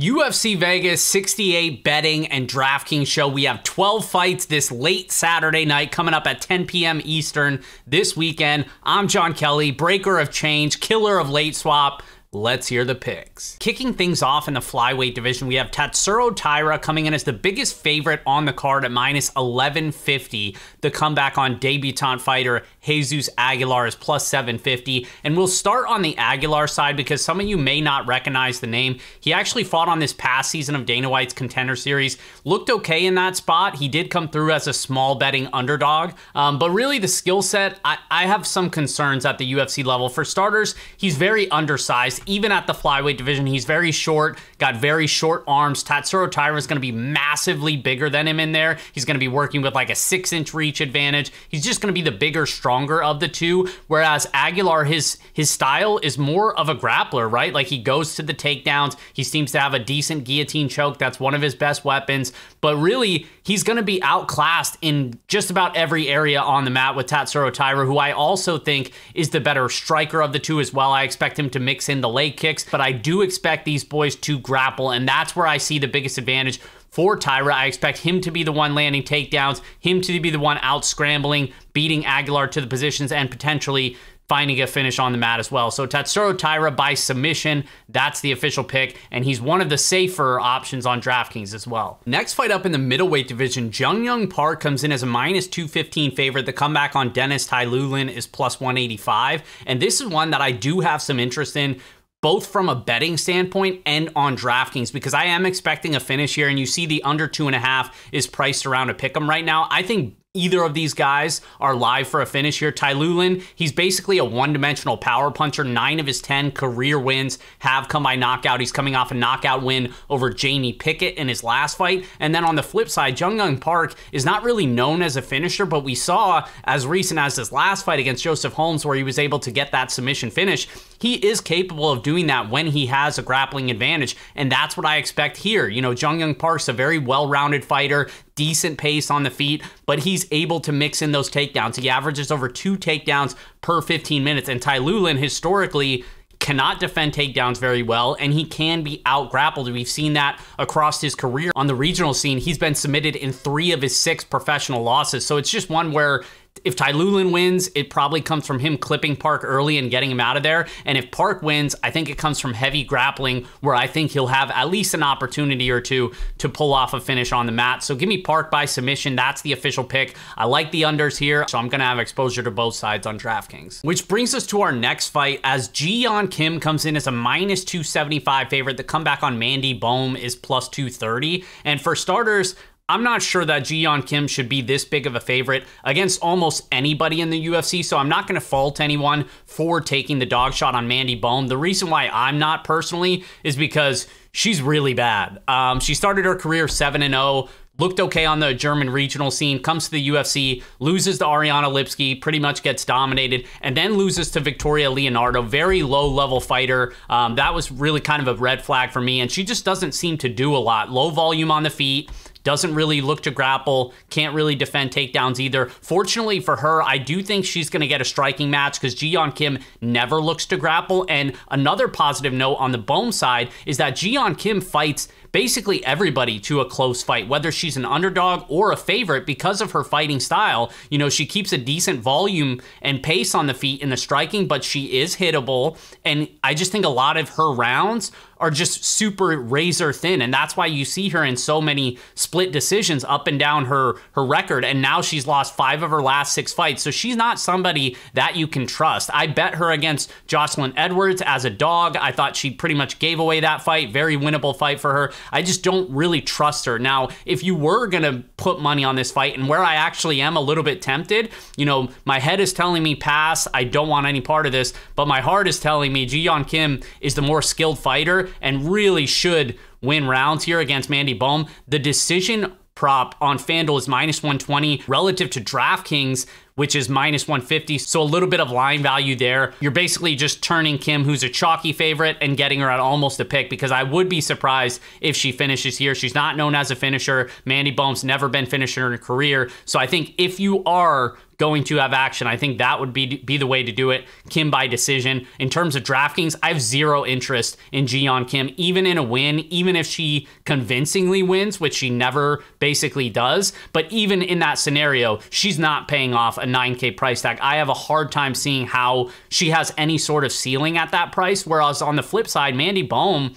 UFC Vegas 68 betting and DraftKings show. We have 12 fights this late Saturday night coming up at 10 p.m. Eastern this weekend. I'm Jon Kelly, breaker of change, killer of late swap. Let's hear the picks. Kicking things off in the flyweight division, we have Tatsuro Taira coming in as the biggest favorite on the card at minus 1150. The comeback on debutant fighter Jesus Aguilar is plus 750. And we'll start on the Aguilar side because some of you may not recognize the name. He actually fought on this past season of Dana White's Contender Series. Looked okay in that spot. He did come through as a small betting underdog. Um, but really, the skill set, I, I have some concerns at the UFC level. For starters, he's very undersized even at the flyweight division. He's very short, got very short arms. Tatsuro Taira is going to be massively bigger than him in there. He's going to be working with like a six inch reach advantage. He's just going to be the bigger, stronger of the two. Whereas Aguilar, his his style is more of a grappler, right? Like he goes to the takedowns. He seems to have a decent guillotine choke. That's one of his best weapons. But really, he's going to be outclassed in just about every area on the mat with Tatsuro Taira, who I also think is the better striker of the two as well. I expect him to mix in the leg kicks, but I do expect these boys to grapple, and that's where I see the biggest advantage for Taira. I expect him to be the one landing takedowns, him to be the one out scrambling, beating Aguilar to the positions, and potentially finding a finish on the mat as well. So Tatsuro Taira by submission, that's the official pick, and he's one of the safer options on DraftKings as well. Next fight up in the middleweight division, Jun Yong Park comes in as a minus 215 favorite. The comeback on Denis Tiuliulin is plus 185, and this is one that I do have some interest in both from a betting standpoint and on DraftKings because I am expecting a finish here, and you see the under two and a half is priced around a pick 'em right now. I think either of these guys are live for a finish here. Tiuliulin, he's basically a one-dimensional power puncher. Nine of his 10 career wins have come by knockout. He's coming off a knockout win over Jamie Pickett in his last fight. And then on the flip side, Jun Yong Park is not really known as a finisher, but we saw as recent as his last fight against Joseph Holmes where he was able to get that submission finish. He is capable of doing that when he has a grappling advantage. And that's what I expect here. You know, Jun Yong Park's a very well-rounded fighter, decent pace on the feet, but he's able to mix in those takedowns. He averages over two takedowns per 15 minutes. And Tiuliulin historically cannot defend takedowns very well, and he can be out grappled. We've seen that across his career on the regional scene. He's been submitted in three of his six professional losses. So it's just one where if Tiuliulin wins, it probably comes from him clipping Park early and getting him out of there. And if Park wins, I think it comes from heavy grappling, where I think he'll have at least an opportunity or two to pull off a finish on the mat. So give me Park by submission. That's the official pick. I like the unders here, so I'm going to have exposure to both sides on DraftKings. Which brings us to our next fight as Ji Yeon Kim comes in as a minus 275 favorite. The comeback on Mandy Bohm is plus 230. And for starters, I'm not sure that Ji Yeon Kim should be this big of a favorite against almost anybody in the UFC, so I'm not going to fault anyone for taking the dog shot on Mandy Bohm. The reason why I'm not personally is because she's really bad. Um, she started her career 7 and 0, looked okay on the German regional scene, comes to the UFC, loses to Ariane Lipski, pretty much gets dominated, and then loses to Victoria Leonardo, very low level fighter. Um, that was really kind of a red flag for me, and she just doesn't seem to do a lot. Low volume on the feet doesn't really look to grapple, can't really defend takedowns either. Fortunately for her, I do think she's going to get a striking match because Ji Kim never looks to grapple. And another positive note on the Bohm side is that Ji Kim fights basically everybody to a close fight, whether she's an underdog or a favorite because of her fighting style. You know, she keeps a decent volume and pace on the feet in the striking, but she is hittable. And I just think a lot of her rounds are just super razor thin. And that's why you see her in so many split decisions up and down her her record. And now she's lost 5 of her last 6 fights. So she's not somebody that you can trust. I bet her against Jocelyn Edwards as a dog. I thought she pretty much gave away that fight. Very winnable fight for her. I just don't really trust her. Now if you were going to put money on this fight and where i actually am a little bit tempted you know my head is telling me pass. I don't want any part of this. But my heart is telling me Ji Yeon Kim is the more skilled fighter and really should win rounds here against Mandy Bohm. The decision prop on FanDuel is minus 120 relative to DraftKings, which is minus 150. So a little bit of line value there. You're basically just turning Kim, who's a chalky favorite, and getting her at almost a pick because I would be surprised if she finishes here. She's not known as a finisher. Mandy Bohm's never been finisher in her career. So I think if you are going to have action. I think that would be be the way to do it. Kim by decision. In terms of DraftKings, I have zero interest in Ji-yeon Kim, even in a win, even if she convincingly wins, which she never basically does. But even in that scenario, she's not paying off a 9K price tag. I have a hard time seeing how she has any sort of ceiling at that price. Whereas on the flip side, Mandy Bohm,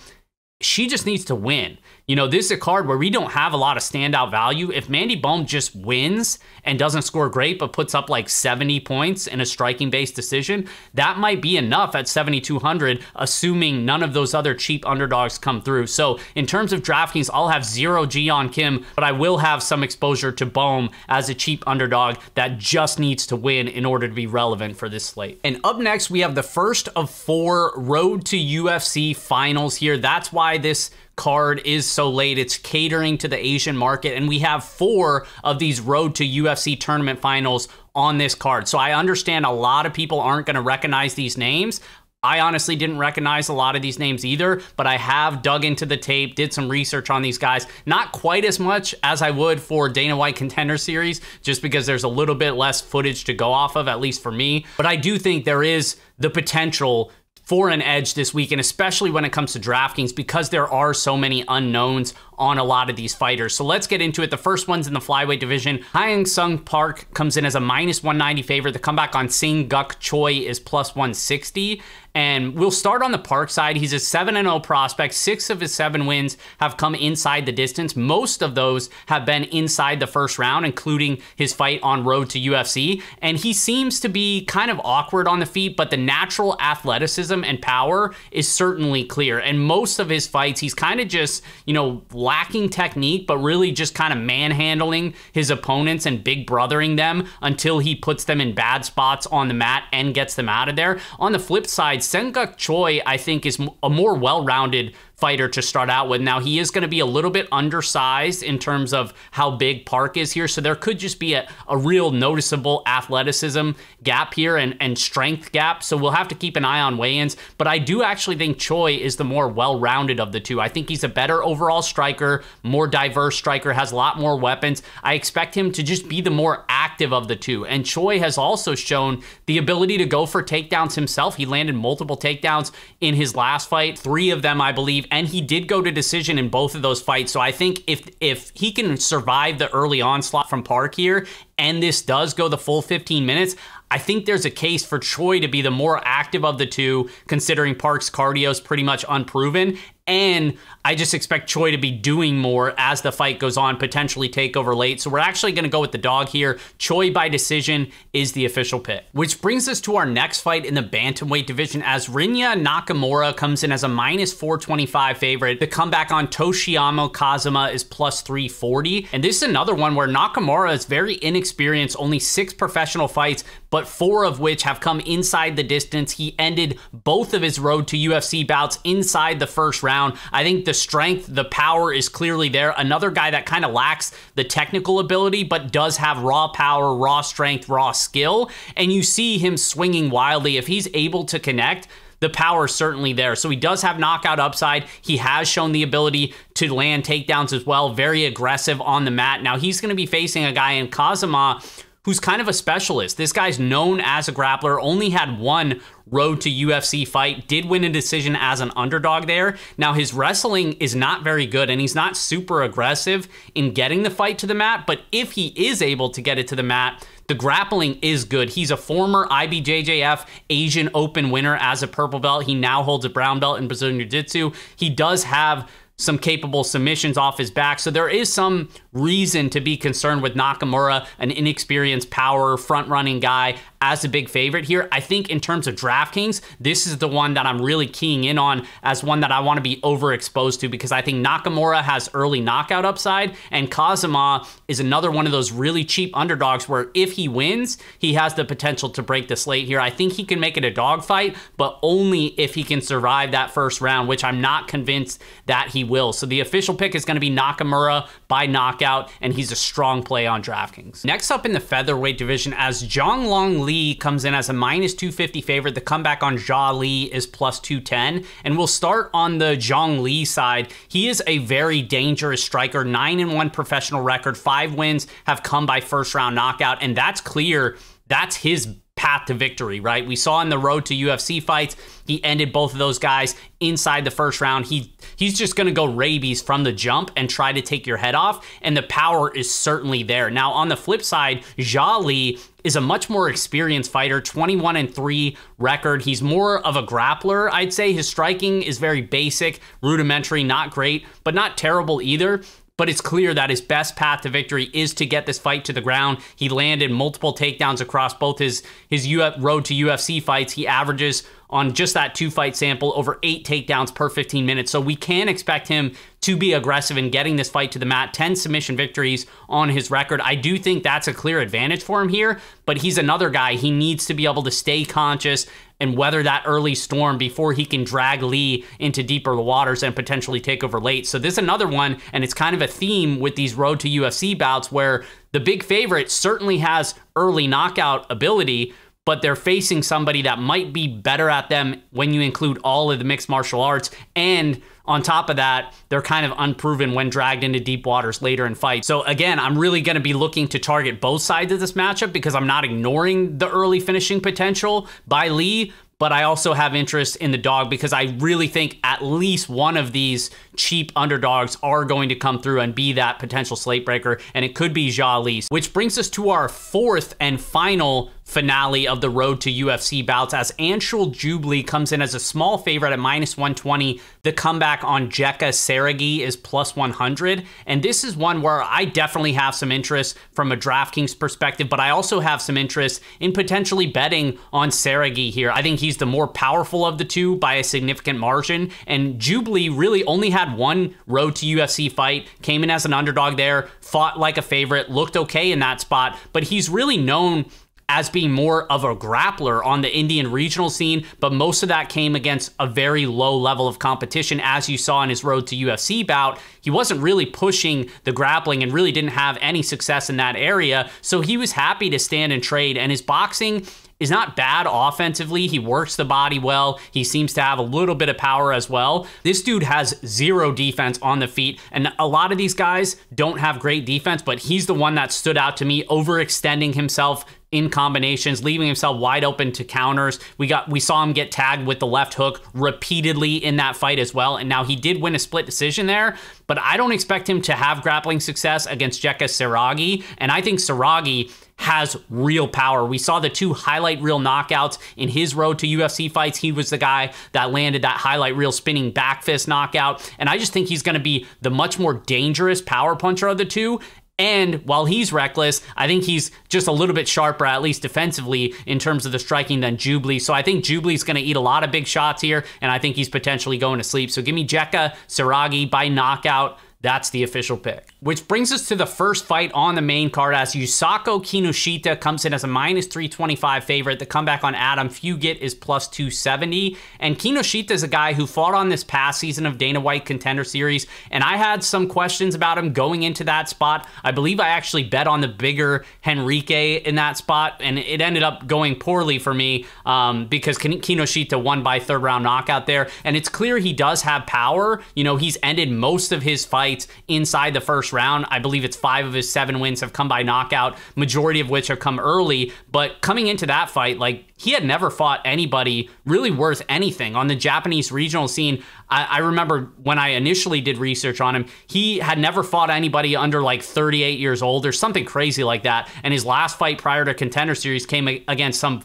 she just needs to win. You know, this is a card where we don't have a lot of standout value. If Mandy Bohm just wins and doesn't score great, but puts up like 70 points in a striking based decision, that might be enough at 7,200, assuming none of those other cheap underdogs come through. So, in terms of DraftKings, I'll have zero Ji-yeon Kim, but I will have some exposure to Bohm as a cheap underdog that just needs to win in order to be relevant for this slate. And up next, we have the first of four Road to UFC finals here. That's why this card is so late. It's catering to the Asian market, and we have four of these Road to UFC tournament finals on this card. So I understand a lot of people aren't going to recognize these names. I honestly didn't recognize a lot of these names either, but I have dug into the tape, did some research on these guys. Not quite as much as I would for Dana White Contender Series, just because there's a little bit less footage to go off of, at least for me. But I do think there is the potential for an edge this week, and especially when it comes to DraftKings, because there are so many unknowns on a lot of these fighters. So let's get into it. The first one's in the flyweight division. Hyung Sung Park comes in as a minus 190 favorite. The comeback on Seung Guk Choi is plus 160. And we'll start on the Park side. He's a 7 0 prospect. Six of his seven wins have come inside the distance. Most of those have been inside the first round, including his fight on road to UFC. And he seems to be kind of awkward on the feet, but the natural athleticism and power is certainly clear. And most of his fights, he's kind of just, you know, lacking technique, but really just kind of manhandling his opponents and big brothering them until he puts them in bad spots on the mat and gets them out of there. On the flip side, Seung Guk Choi, I think, is a more well rounded fighter to start out with. Now, he is going to be a little bit undersized in terms of how big Park is here. So there could just be a, a real noticeable athleticism gap here and, and strength gap. So we'll have to keep an eye on weigh ins. But I do actually think Choi is the more well rounded of the two. I think he's a better overall striker, more diverse striker, has a lot more weapons. I expect him to just be the more active of the two. And Choi has also shown the ability to go for takedowns himself. He landed multiple takedowns in his last fight, three of them, I believe and he did go to decision in both of those fights. So I think if if he can survive the early onslaught from Park here, and this does go the full 15 minutes, I think there's a case for Choi to be the more active of the two, considering Park's cardio is pretty much unproven. And I just expect Choi to be doing more as the fight goes on, potentially take over late. So we're actually going to go with the dog here. Choi by decision is the official pick. Which brings us to our next fight in the bantamweight division as Rinya Nakamura comes in as a minus 425 favorite. The comeback on Toshiomi Kazama is plus 340. And this is another one where Nakamura is very inexperienced, only six professional fights, but four of which have come inside the distance. He ended both of his road to UFC bouts inside the first round. I think the strength, the power is clearly there. Another guy that kind of lacks the technical ability, but does have raw power, raw strength, raw skill. And you see him swinging wildly. If he's able to connect, the power is certainly there. So he does have knockout upside. He has shown the ability to land takedowns as well, very aggressive on the mat. Now he's going to be facing a guy in Kazama who's kind of a specialist. This guy's known as a grappler, only had one road to UFC fight, did win a decision as an underdog there. Now, his wrestling is not very good and he's not super aggressive in getting the fight to the mat, but if he is able to get it to the mat, the grappling is good. He's a former IBJJF Asian Open winner as a purple belt. He now holds a brown belt in Brazilian Jiu Jitsu. He does have some capable submissions off his back. So there is some reason to be concerned with Nakamura, an inexperienced power front running guy as a big favorite here. I think in terms of DraftKings, this is the one that I'm really keying in on as one that I want to be overexposed to because I think Nakamura has early knockout upside and Kazama is another one of those really cheap underdogs where if he wins, he has the potential to break the slate here. I think he can make it a dogfight, but only if he can survive that first round, which I'm not convinced that he will. So the official pick is going to be Nakamura by knockout, and he's a strong play on DraftKings. Next up in the featherweight division, as Zhang Long Li comes in as a minus 250 favorite. The comeback on Jia Li is plus 210. And we'll start on the Zhang Li side. He is a very dangerous striker, 9 and 1 professional record. Five wins have come by first round knockout. And that's clear. That's his path to victory, right? We saw in the road to UFC fights, he ended both of those guys inside the first round. He he's just going to go rabies from the jump and try to take your head off, and the power is certainly there. Now on the flip side, Jia Li is a much more experienced fighter, 21 and 3 record. He's more of a grappler, I'd say. His striking is very basic, rudimentary, not great, but not terrible either but it's clear that his best path to victory is to get this fight to the ground. He landed multiple takedowns across both his his Uf, road to UFC fights. He averages on just that two fight sample over eight takedowns per 15 minutes. So we can expect him to be aggressive in getting this fight to the mat. 10 submission victories on his record. I do think that's a clear advantage for him here, but he's another guy. He needs to be able to stay conscious and weather that early storm before he can drag Lee into deeper waters and potentially take over late. So this is another one, and it's kind of a theme with these road to UFC bouts where the big favorite certainly has early knockout ability, but they're facing somebody that might be better at them when you include all of the mixed martial arts. And on top of that, they're kind of unproven when dragged into deep waters later in fights. So again, I'm really going to be looking to target both sides of this matchup because I'm not ignoring the early finishing potential by Lee, but I also have interest in the dog because I really think at least one of these cheap underdogs are going to come through and be that potential slate breaker, and it could be Jia Li. Which brings us to our fourth and final finale of the road to UFC bouts as Anshul Jubli comes in as a small favorite at minus 120. The comeback on Jeka Saragih is plus 100. And this is one where I definitely have some interest from a DraftKings perspective, but I also have some interest in potentially betting on Saragih here. I think he's the more powerful of the two by a significant margin. And Jubli really only had one road to UFC fight, came in as an underdog there, fought like a favorite, looked okay in that spot, but he's really known as being more of a grappler on the Indian regional scene, but most of that came against a very low level of competition. As you saw in his road to UFC bout, he wasn't really pushing the grappling and really didn't have any success in that area. So he was happy to stand and trade, and his boxing is not bad offensively. He works the body well. He seems to have a little bit of power as well. This dude has zero defense on the feet, and a lot of these guys don't have great defense, but he's the one that stood out to me, overextending himself in combinations, leaving himself wide open to counters. We got we saw him get tagged with the left hook repeatedly in that fight as well. And now he did win a split decision there, but I don't expect him to have grappling success against Jeka Saragih. And I think Saragih has real power. We saw the two highlight reel knockouts in his road to UFC fights. He was the guy that landed that highlight reel spinning back fist knockout. And I just think he's going to be the much more dangerous power puncher of the two. And while he's reckless, I think he's just a little bit sharper, at least defensively, in terms of the striking than Jubli. So I think Jubli's going to eat a lot of big shots here, and I think he's potentially going to sleep. So give me Jeka Saragih by knockout. That's the official pick. Which brings us to the first fight on the main card as Yusaku Kinoshita comes in as a minus 325 favorite. The comeback on Adam Fugit is plus 270. And Kinoshita is a guy who fought on this past season of Dana White Contender Series. And I had some questions about him going into that spot. I believe I actually bet on the bigger Henrique in that spot. And it ended up going poorly for me um, because Kinoshita won by third round knockout there. And it's clear he does have power. You know, he's ended most of his fights inside the first round. I believe it's five of his seven wins have come by knockout, majority of which have come early. But coming into that fight, like he had never fought anybody really worth anything on the Japanese regional scene. I, I, remember when I initially did research on him, he had never fought anybody under like 38 years old or something crazy like that. And his last fight prior to Contender Series came against some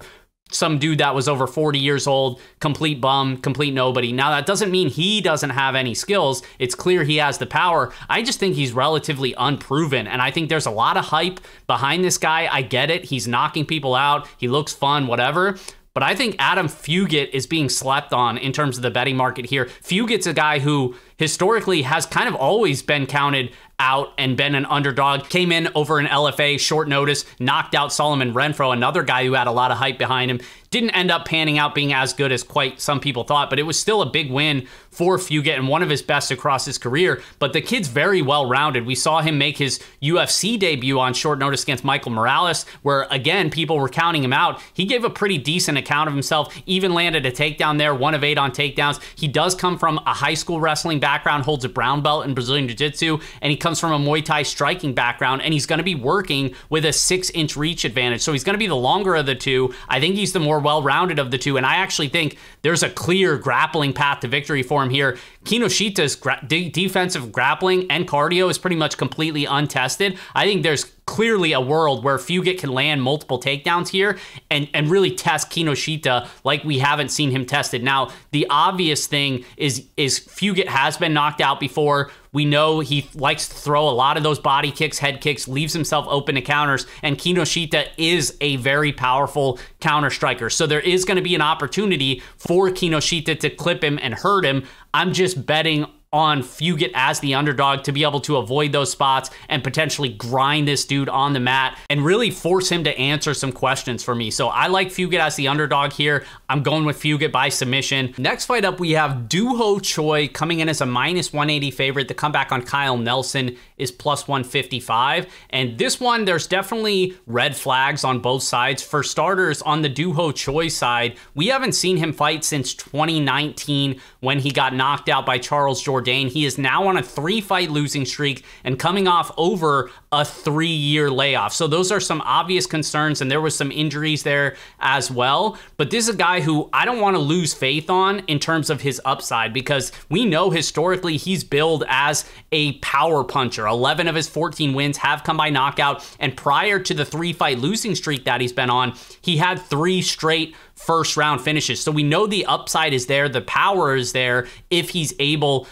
some dude that was over 40 years old, complete bum, complete nobody. Now, that doesn't mean he doesn't have any skills. It's clear he has the power. I just think he's relatively unproven. And I think there's a lot of hype behind this guy. I get it. He's knocking people out, he looks fun, whatever. But I think Adam Fugit is being slept on in terms of the betting market here. Fugit's a guy who historically has kind of always been counted out and been an underdog. Came in over an LFA, short notice, knocked out Solomon Renfro, another guy who had a lot of hype behind him. Didn't end up panning out being as good as quite some people thought, but it was still a big win for Fugit and one of his best across his career. But the kid's very well rounded. We saw him make his UFC debut on short notice against Michael Morales, where again, people were counting him out. He gave a pretty decent account of himself, even landed a takedown there, one of eight on takedowns. He does come from a high school wrestling background, holds a brown belt in Brazilian Jiu Jitsu, and he comes from a Muay Thai striking background, and he's going to be working with a six inch reach advantage. So he's going to be the longer of the two. I think he's the more well rounded of the two, and I actually think there's a clear grappling path to victory for him here. Kinoshita's gra- de- defensive grappling and cardio is pretty much completely untested. I think there's clearly a world where Fugit can land multiple takedowns here and, and really test Kinoshita like we haven't seen him tested. Now, the obvious thing is is Fugit has been knocked out before. We know he likes to throw a lot of those body kicks, head kicks, leaves himself open to counters, and Kinoshita is a very powerful counter striker. So there is going to be an opportunity for Kinoshita to clip him and hurt him. I'm just betting on Fugit as the underdog to be able to avoid those spots and potentially grind this dude on the mat and really force him to answer some questions for me. So I like Fugit as the underdog here. I'm going with Fugit by submission. Next fight up, we have Doo Ho Choi coming in as a minus 180 favorite. The comeback on Kyle Nelson is plus 155. And this one, there's definitely red flags on both sides. For starters, on the Doo Ho Choi side, we haven't seen him fight since 2019 when he got knocked out by Charles Jourdain Jourdain. He is now on a three fight losing streak and coming off over a three year layoff. So those are some obvious concerns, and there was some injuries there as well. But this is a guy who I don't want to lose faith on in terms of his upside because we know historically he's billed as a power puncher. 11 of his 14 wins have come by knockout, and prior to the three fight losing streak that he's been on, he had three straight first round finishes. So we know the upside is there, the power is there if he's able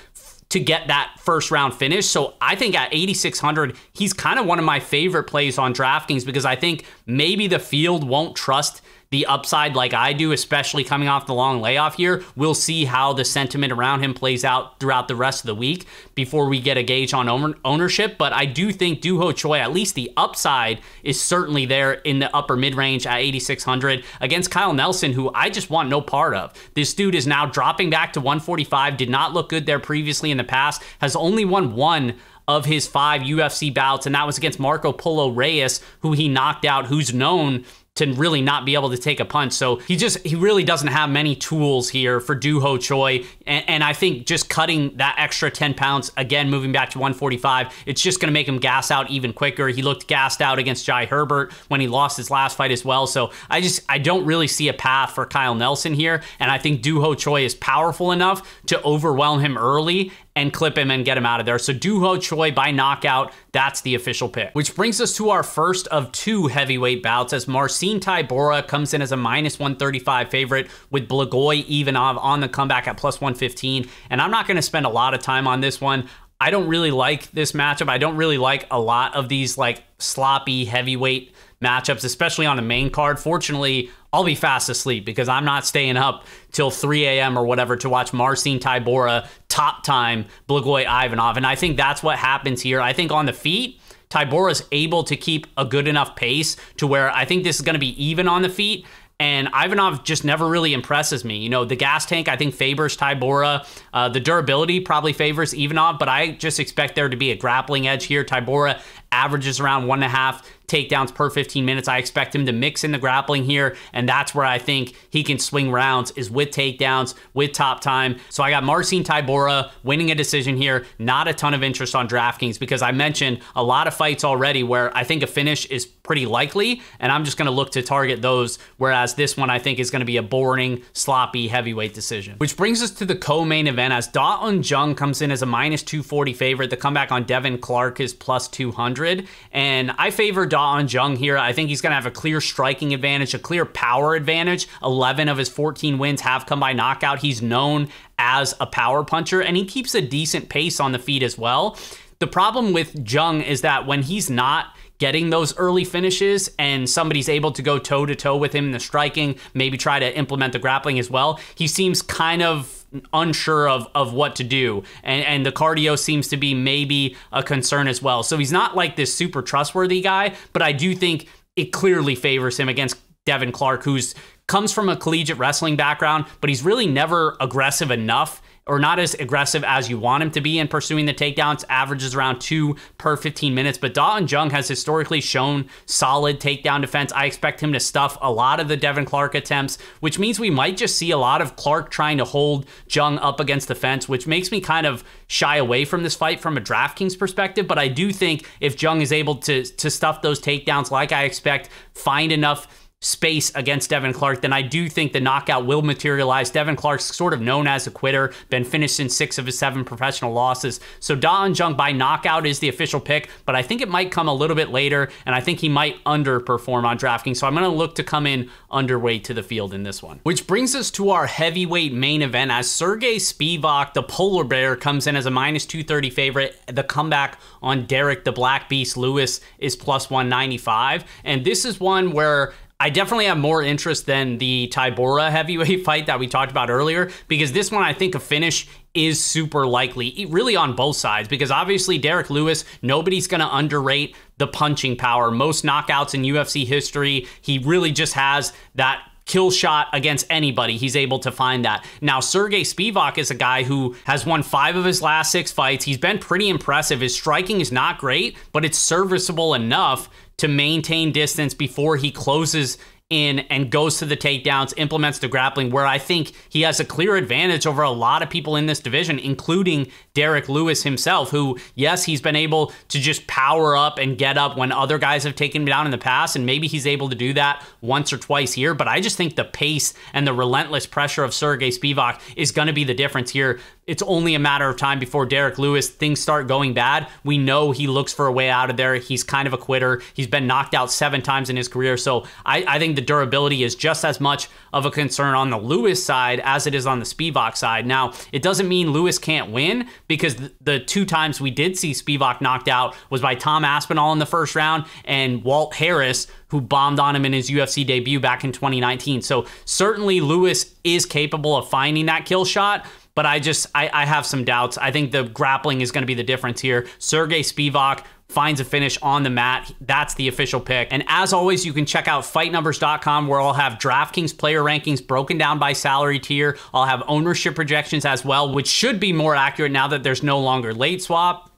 to get that first round finish. So I think at 8,600, he's kind of one of my favorite plays on DraftKings because I think maybe the field won't trust the upside like I do, especially coming off the long layoff here. We'll see how the sentiment around him plays out throughout the rest of the week before we get a gauge on ownership. But I do think Doo Ho Choi, at least the upside, is certainly there in the upper mid range at 8,600 against Kyle Nelson, who I just want no part of. This dude is now dropping back to 145, did not look good there previously in the past, has only won one of his five UFC bouts, and that was against Marco Polo Reyes, who he knocked out, who's known to really not be able to take a punch. So he just he really doesn't have many tools here for Doo Ho Choi. And, and, I think just cutting that extra 10 pounds, again, moving back to 145, it's just going to make him gas out even quicker. He looked gassed out against Jai Herbert when he lost his last fight as well. So I just I don't really see a path for Kyle Nelson here. And I think Doo Ho Choi is powerful enough to overwhelm him early and clip him and get him out of there. So Doo Ho Choi by knockout, that's the official pick. Which brings us to our first of two heavyweight bouts as Marcin Tybura comes in as a minus 135 favorite with Blagoy Ivanov on the comeback at plus 115. And I'm not going to spend a lot of time on this one. I don't really like this matchup. I don't really like a lot of these like sloppy heavyweight matchups, especially on the main card. Fortunately, I'll be fast asleep because I'm not staying up till 3 a.m. or whatever to watch Marcin Tybura top time Blagoy Ivanov. And I think that's what happens here. I think on the feet, Tybura is able to keep a good enough pace to where I think this is going to be even on the feet. And Ivanov just never really impresses me. You know, the gas tank, I think, favors Tybura. Uh, the durability probably favors Ivanov, but I just expect there to be a grappling edge here. Tybura averages around one and a half takedowns per 15 minutes. I expect him to mix in the grappling here, and that's where I think he can swing rounds is with takedowns, with top time. So I got Marcin Tybura winning a decision here. Not a ton of interest on DraftKings because I mentioned a lot of fights already where I think a finish is pretty likely, and I'm just going to look to target those. Whereas this one I think is going to be a boring, sloppy heavyweight decision. Which brings us to the co-main event as Da Un Jung comes in as a minus 240 favorite. The comeback on Devin Clark is plus 200, and I favor Da Jung here. I think he's going to have a clear striking advantage, a clear power advantage. 11 of his 14 wins have come by knockout. He's known as a power puncher, and he keeps a decent pace on the feet as well. The problem with Jung is that when he's not getting those early finishes and somebody's able to go toe to toe with him in the striking, maybe try to implement the grappling as well, he seems kind of unsure of of what to do. And and the cardio seems to be maybe a concern as well. So he's not like this super trustworthy guy but i do think it clearly favors him against Devin Clark, who's comes from a collegiate wrestling background, but he's really never aggressive enough or not as aggressive as you want him to be in pursuing the takedowns, averages around two per 15 minutes. But Da Un Jung has historically shown solid takedown defense. I expect him to stuff a lot of the Devin Clark attempts, which means we might just see a lot of Clark trying to hold Jung up against the fence, which makes me kind of shy away from this fight from a DraftKings perspective. But I do think if Jung is able to, to stuff those takedowns like I expect, find enough space against Devin Clark, then I do think the knockout will materialize. Devin Clark's sort of known as a quitter, been finished in six of his seven professional losses. So Da Un Jung by knockout is the official pick, but I think it might come a little bit later, and I think he might underperform on DraftKings. So I'm going to look to come in underweight to the field in this one. Which brings us to our heavyweight main event as Sergey Spivak, the polar bear, comes in as a minus 230 favorite. The comeback on Derrick the Black Beast Lewis is plus 195. And this is one where I definitely have more interest than the Tybura heavyweight fight that we talked about earlier because this one I think a finish is super likely, really on both sides. Because obviously, Derrick Lewis, nobody's going to underrate the punching power. Most knockouts in UFC history, he really just has that kill shot against anybody. He's able to find that. Now, Sergey Spivak is a guy who has won five of his last six fights. He's been pretty impressive. His striking is not great, but it's serviceable enough to maintain distance before he closes in and goes to the takedowns, implements the grappling, where I think he has a clear advantage over a lot of people in this division, including Derrick Lewis himself, who, yes, he's been able to just power up and get up when other guys have taken him down in the past, and maybe he's able to do that once or twice here. But I just think the pace and the relentless pressure of Sergey Spivak is going to be the difference here it's only a matter of time before Derrick Lewis things start going bad. We know he looks for a way out of there. He's kind of a quitter. He's been knocked out seven times in his career. So I, I think the durability is just as much of a concern on the Lewis side as it is on the Spivak side. Now, it doesn't mean Lewis can't win because the, the two times we did see Spivak knocked out was by Tom Aspinall in the first round and Walt Harris, who bombed on him in his UFC debut back in 2019. So certainly Lewis is capable of finding that kill shot but I just I, I have some doubts. I think the grappling is going to be the difference here. Sergey Spivak finds a finish on the mat. That's the official pick. And as always, you can check out fightnumbers.com where I'll have DraftKings player rankings broken down by salary tier. I'll have ownership projections as well, which should be more accurate now that there's no longer late swap.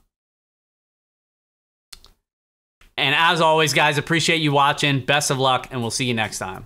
And as always, guys, appreciate you watching. Best of luck, and we'll see you next time.